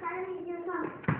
还是已经上。